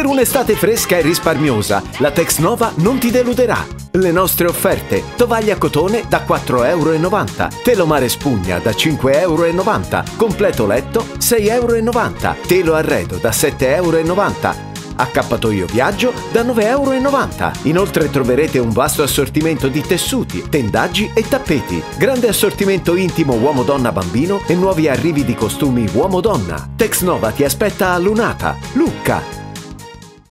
Per un'estate fresca e risparmiosa, la Texnova non ti deluderà. Le nostre offerte: tovaglia cotone da 4,90 euro, telomare spugna da 5,90 euro, completo letto 6,90 euro, telo arredo da 7,90 euro, accappatoio viaggio da 9,90 euro. Inoltre troverete un vasto assortimento di tessuti, tendaggi e tappeti. Grande assortimento intimo uomo-donna-bambino e nuovi arrivi di costumi uomo-donna. Texnova ti aspetta a Lunata, Lucca,